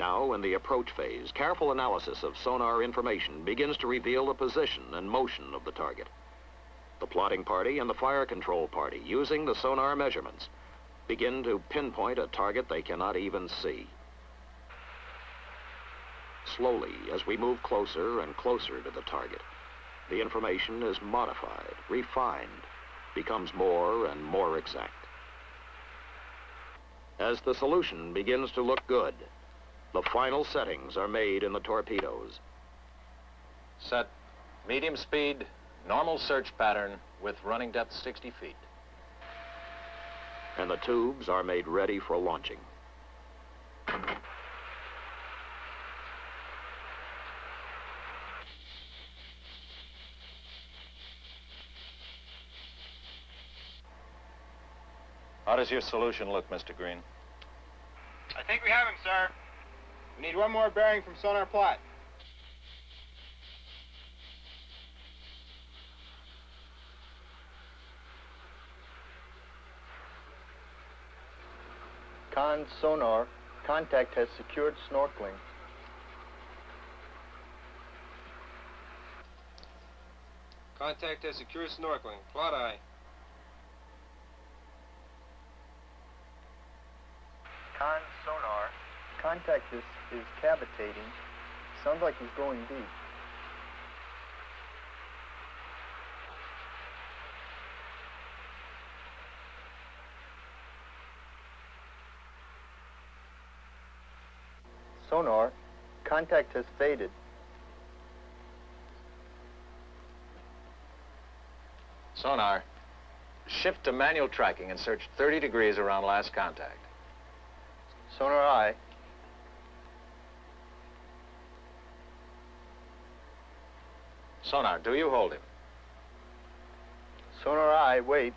Now, in the approach phase, careful analysis of sonar information begins to reveal the position and motion of the target. The plotting party and the fire control party, using the sonar measurements, begin to pinpoint a target they cannot even see. Slowly, as we move closer and closer to the target, the information is modified, refined, becomes more and more exact. As the solution begins to look good, the final settings are made in the torpedoes. Set medium speed, normal search pattern with running depth 60 feet. And the tubes are made ready for launching. How does your solution look, Mr. Green? I think we have him, sir. We need one more bearing from sonar plot. Con sonar, contact has secured snorkeling. Contact has secured snorkeling. Plot aye. Con sonar, contact is, is cavitating. Sounds like he's going deep. Sonar, contact has faded. Sonar, shift to manual tracking and search 30 degrees around last contact. Sonar aye, Sonar, do you hold him? sonar I wait.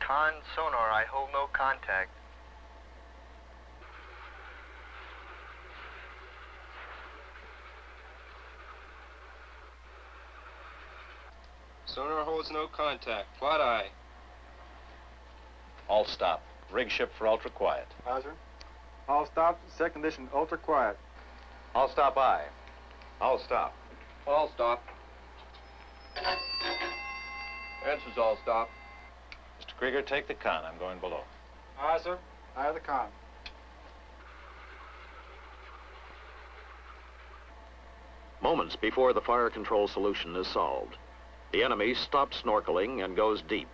Con sonar, I hold no contact. Sonar holds no contact. Plot aye. All stop. Rig ship for ultra quiet. Roger. All stop. Set condition ultra quiet. All stop by. I'll stop. I'll stop. Answers all stop. Mr. Krieger, take the con. I'm going below. Aye, sir. Aye, the con. Moments before the fire control solution is solved, the enemy stops snorkeling and goes deep.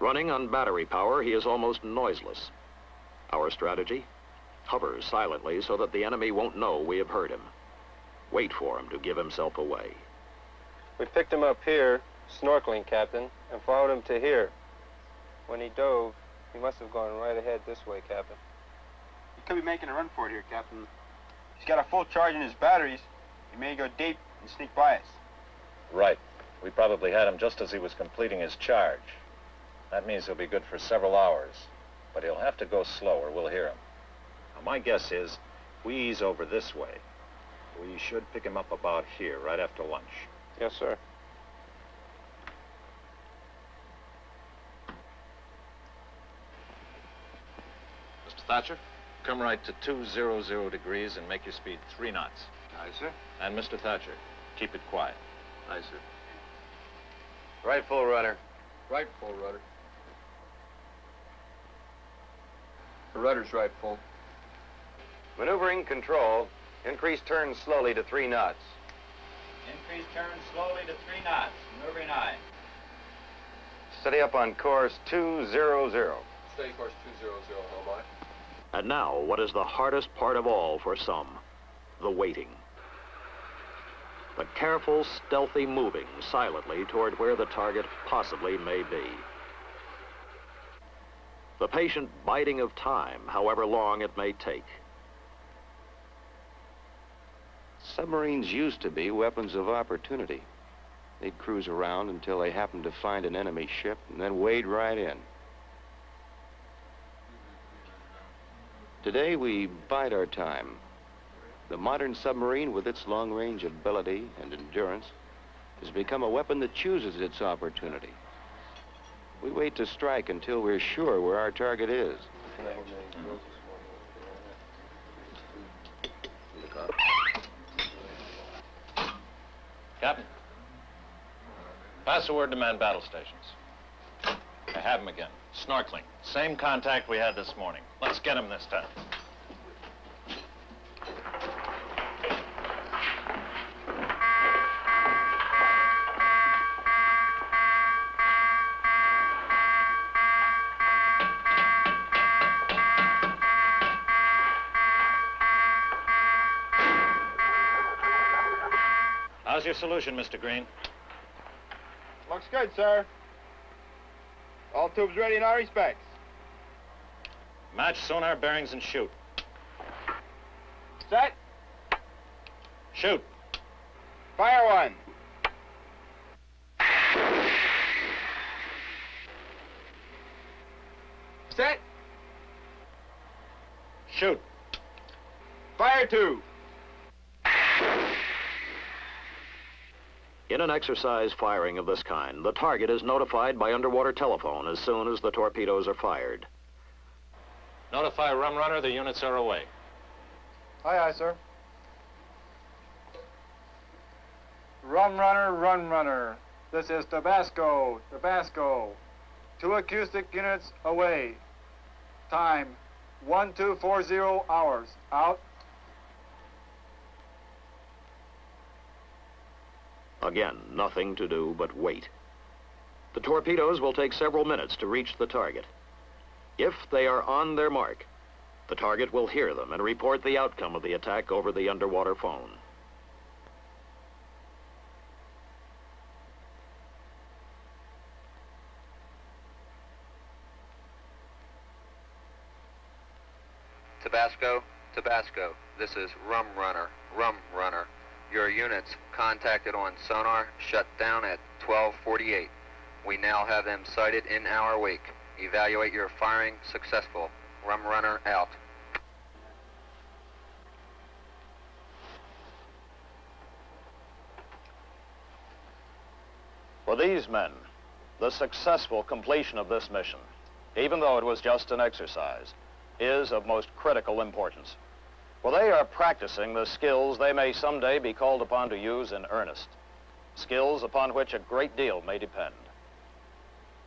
Running on battery power, he is almost noiseless. Our strategy? Hover silently so that the enemy won't know we have heard him. Wait for him to give himself away. We picked him up here, snorkeling, Captain, and followed him to here. When he dove, he must have gone right ahead this way, Captain. He could be making a run for it here, Captain. He's got a full charge in his batteries. He may go deep and sneak by us. Right. We probably had him just as he was completing his charge. That means he'll be good for several hours. But he'll have to go slow or we'll hear him. Now, my guess is we ease over this way. We should pick him up about here, right after lunch. Yes, sir. Mr. Thatcher, come right to 200 degrees and make your speed three knots. Aye, sir. And Mr. Thatcher, keep it quiet. Aye, sir. Right full rudder. Right full rudder. The rudder's right full. Maneuvering control. Increase turn slowly to three knots. Increase turn slowly to three knots. Maneuvering aye. Steady up on course 200. Steady course 200, Helmut. And now, what is the hardest part of all for some? The waiting. The careful, stealthy moving silently toward where the target possibly may be. The patient biding of time, however long it may take. Submarines used to be weapons of opportunity. They'd cruise around until they happened to find an enemy ship and then wade right in. Today, we bide our time. The modern submarine, with its long-range ability and endurance, has become a weapon that chooses its opportunity. We wait to strike until we're sure where our target is. Captain. Pass the word to man battle stations. I have him again. Snorkeling. Same contact we had this morning. Let's get him this time. Your solution, Mr. Green? Looks good, sir. All tubes ready in our respects. Match sonar bearings and shoot. Set. Shoot. Fire one. Set. Shoot. Fire two. In an exercise firing of this kind, the target is notified by underwater telephone as soon as the torpedoes are fired. Notify Rum Runner the units are away. Aye, aye, sir. Rum runner, rum runner. This is Tabasco, Tabasco. Two acoustic units away. Time, 1240 hours. Out. Again, nothing to do but wait. The torpedoes will take several minutes to reach the target. If they are on their mark, the target will hear them and report the outcome of the attack over the underwater phone. Tabasco, Tabasco. This is Rum Runner, Rum Runner. Your units contacted on sonar shut down at 1248. We now have them sighted in our wake. Evaluate your firing successful. Rum Runner out. For these men, the successful completion of this mission, even though it was just an exercise, is of most critical importance. For they are practicing the skills they may someday be called upon to use in earnest, skills upon which a great deal may depend.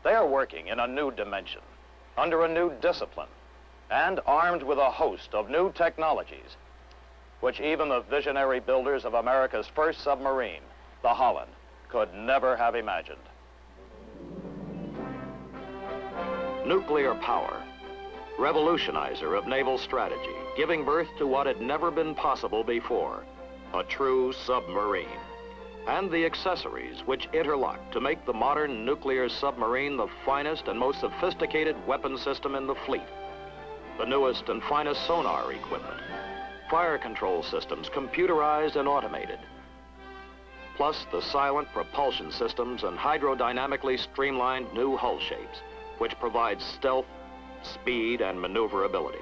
They are working in a new dimension, under a new discipline, and armed with a host of new technologies, which even the visionary builders of America's first submarine, the Holland, could never have imagined. Nuclear power, revolutionizer of naval strategy, giving birth to what had never been possible before, a true submarine. And the accessories which interlock to make the modern nuclear submarine the finest and most sophisticated weapon system in the fleet. The newest and finest sonar equipment, fire control systems computerized and automated, plus the silent propulsion systems and hydrodynamically streamlined new hull shapes, which provide stealth, speed, and maneuverability.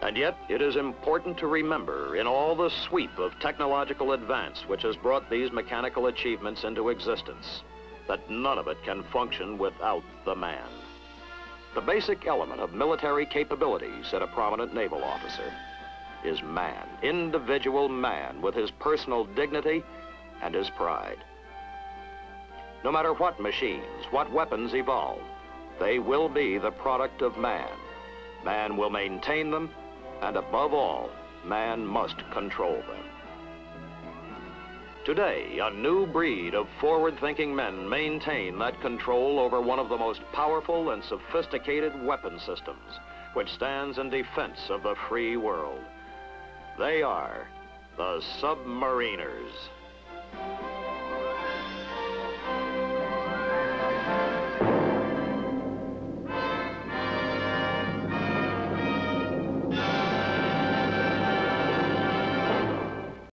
And yet, it is important to remember in all the sweep of technological advance which has brought these mechanical achievements into existence, that none of it can function without the man. The basic element of military capability, said a prominent naval officer, is man, individual man with his personal dignity and his pride. No matter what machines, what weapons evolve, they will be the product of man. Man will maintain them, and above all, man must control them. Today, a new breed of forward-thinking men maintain that control over one of the most powerful and sophisticated weapon systems, which stands in defense of the free world. They are the submariners.